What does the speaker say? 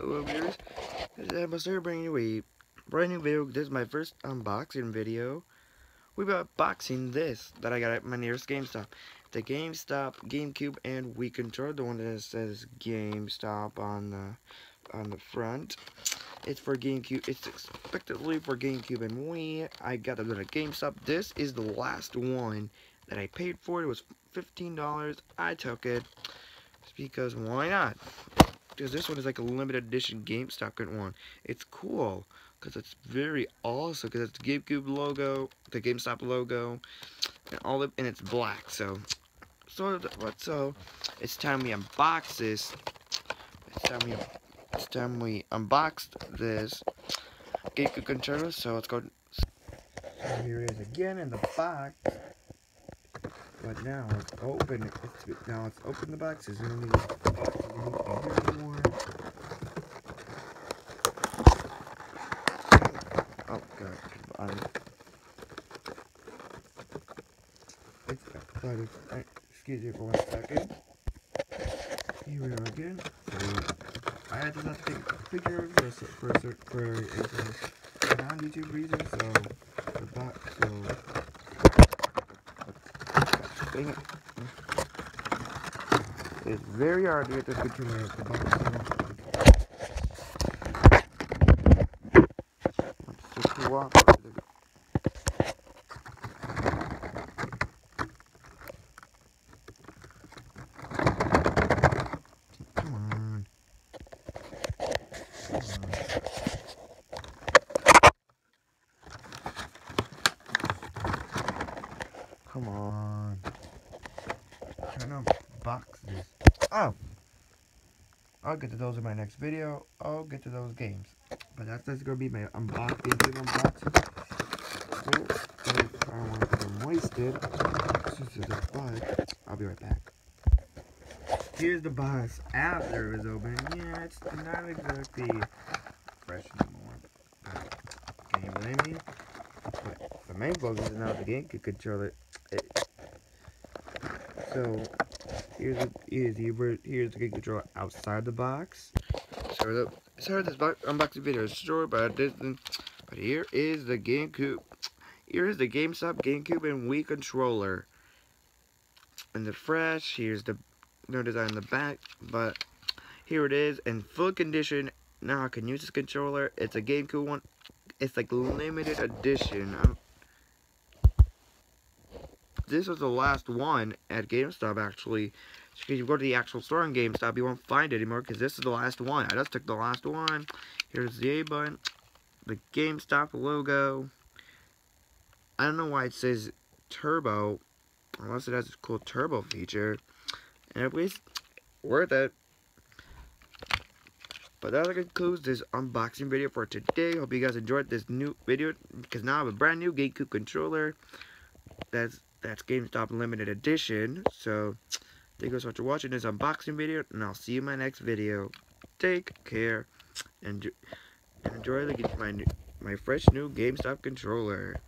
Hello viewers, this is Adbuster bringing you a brand new video. This is my first unboxing video. We'll be unboxing this that I got at my nearest GameStop. The GameStop GameCube and Wii controller, the one that says GameStop on the on the front. It's for GameCube. It's expectedly for GameCube and Wii. I got it at GameStop. This is the last one that I paid for. It was $15. I took it because why not? Because this one is like a limited edition GameStop one. It's cool because it's very awesome because it's the GameCube logo, the GameStop logo, and all of, and it's black. So, so what? So, it's time we unbox this. It's time we it's time we unboxed this GameCube controller. So let's go. Here it is again in the box. But now let's open it. It's, now let's open the box. Is there any box anymore? Oh god. It's excited. Uh, excuse me for one second. Here we are again. So I had to not take a picture for for for, for a, a non YouTube reason. So the box. It. It's very hard to get this. I'm so cooperative. Come on. Come on. Come on trying to box this. Oh! I'll get to those in my next video. I'll get to those games. But that's, that's going to be my unboxing, unboxing. So, I don't want to get wasted, is a bud. I'll be right back. Here's the box after it was open. Yeah, it's not exactly fresh anymore. Can you blame me? But the main focus is now the GameCube controller. It, so here's the here's the here's the controller outside the box. Sorry, the sorry this box unboxing video is short, but this but here is the GameCube. Here is the GameStop GameCube and Wii controller. And the fresh, here's the no design in the back, but here it is in full condition. Now I can use this controller. It's a GameCube one. It's like limited edition. I'm, this was the last one at GameStop, actually. If you go to the actual store on GameStop, you won't find it anymore, because this is the last one. I just took the last one. Here's the A button, the GameStop logo. I don't know why it says Turbo, unless it has a cool Turbo feature. And at least, worth it. But that concludes this unboxing video for today. Hope you guys enjoyed this new video, because now I have a brand new GameCube controller that's that's GameStop limited edition. So, thank you so much for watching this unboxing video, and I'll see you in my next video. Take care, and, enjoy the, my, my fresh new GameStop controller.